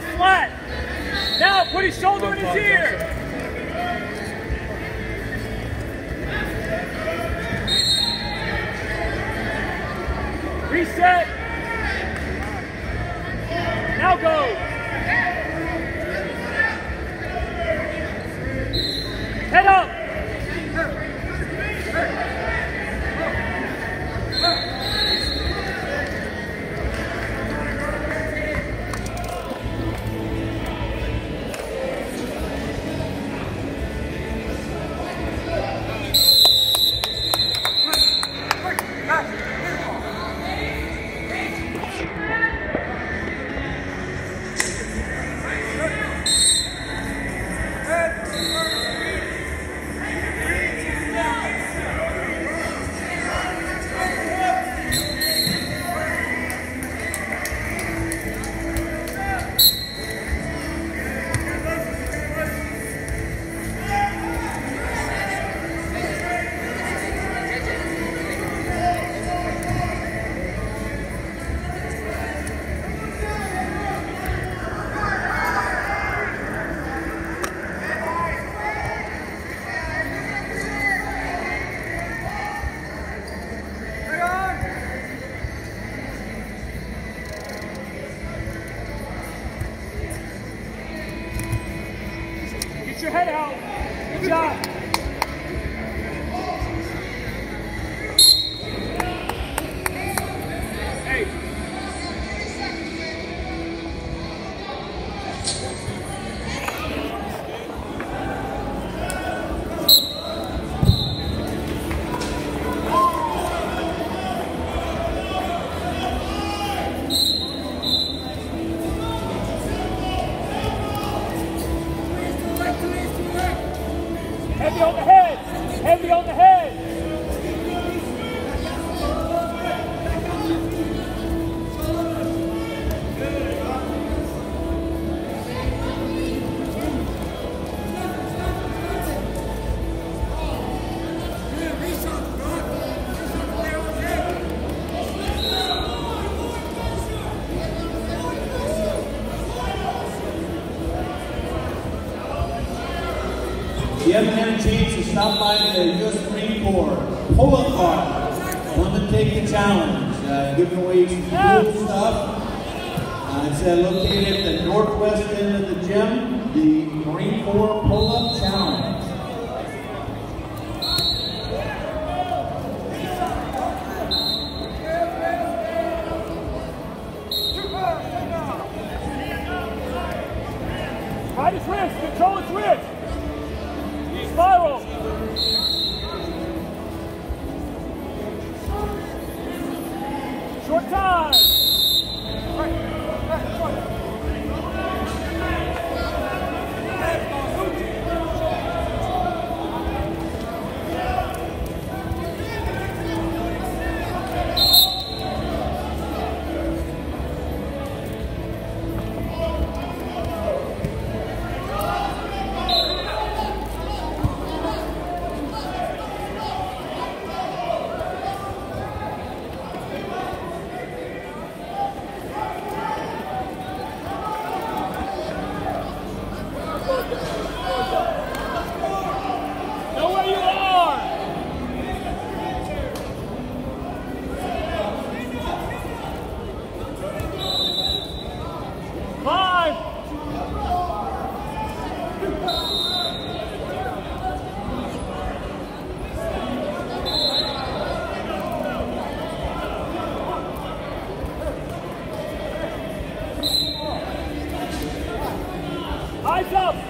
flat. Now put his shoulder in his ear. Reset. Now go. Your head out. Good job. You haven't had a chance to stop by the U.S. Marine Corps pull-up bar, and take the challenge. Uh, giving away some cool stuff. Uh, it's uh, located at the northwest end of the gym, the Marine Corps pull-up Eyes up!